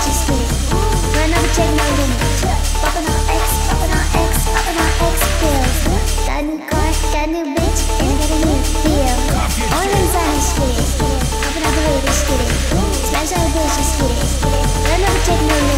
Run over, take no limit. Popping on X, popping on X, popping on X pills. Got new car, got new bitch, and got a new deal. All zombies get it. Popping out the latest get. Smash get it. Run over, take no.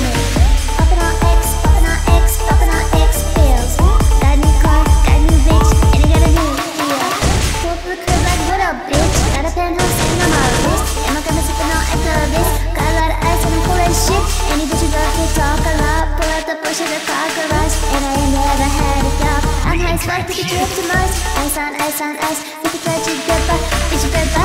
Out the car garage, and I never had a job. I'm high as fuck, take a trip to Mars. Ice on ice on ice, we can touch it goodbye. Bitch,